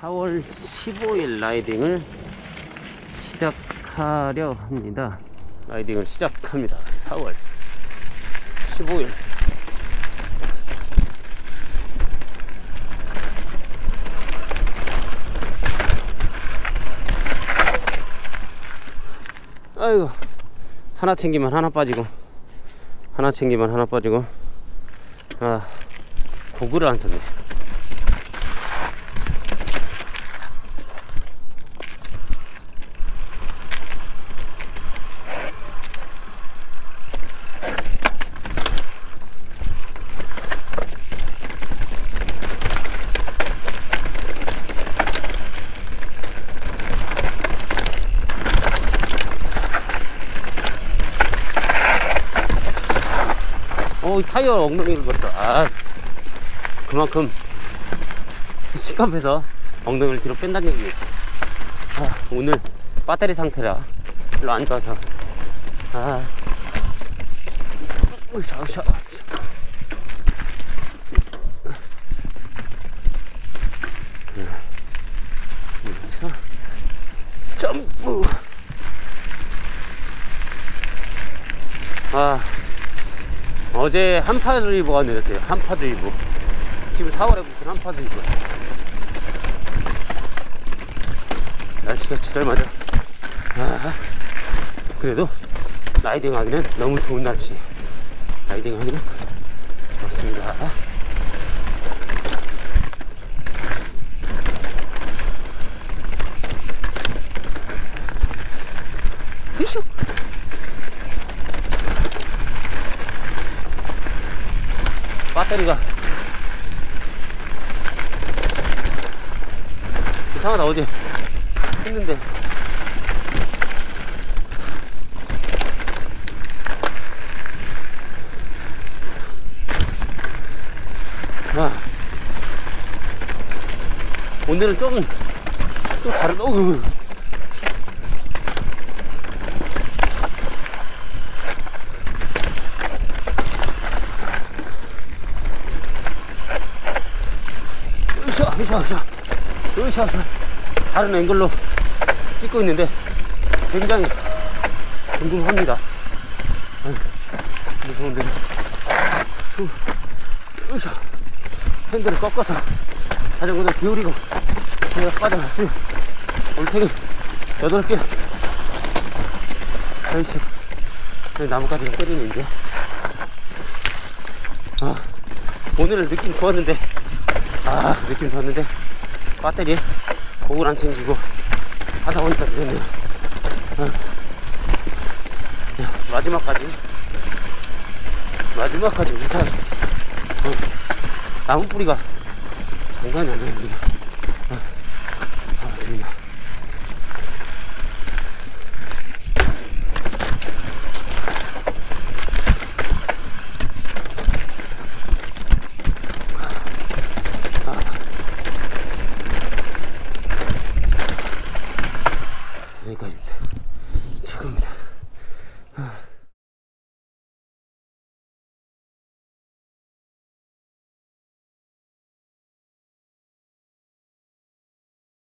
4월 15일 라이딩을 시작하려 합니다. 라이딩을 시작합니다. 4월 15일. 아이고 하나 챙기면 하나 빠지고 하나 챙기면 하나 빠지고 아 고글을 안 썼네 어 타이어 엉덩이를 걷어. 아 그만큼 시급해서 엉덩이를 뒤로 뺀다는 얘기예요. 아, 오늘 배터리 상태라 별로 안 좋아서. 아 으쌰 으쌰. 여기서 점프. 아 어제 한파주의보가 내렸어요. 한파주의보. 지금 4월에 붙은 한파주의보. 날씨가 지랄 맞아. 아, 그래도 라이딩 하기는 너무 좋은 날씨. 라이딩 하기는 좋습니다. 으쌰. 배터리가. 이상하다 어제. 했는데. 아. 오늘은 좀, 좀 다른, 어 으쌰, 으쌰, 으쌰. 으쌰. 다른 앵글로 찍고 있는데 굉장히 궁금합니다. 무서운데. 후, 으쌰. 핸들을 꺾어서 자전거를 기울이고 제가 빠져나왔어요. 올탱이 8개. 아이씨. 여기 나뭇가지가 이제. 아, 오늘은 느낌 좋았는데 아 느낌 좋았는데 배터리 고글 안 챙기고 하다 보니까 늦었네요 어. 야, 마지막까지 마지막까지 우산 어. 나무 뿌리가 장난이 아니에요 우리가 大会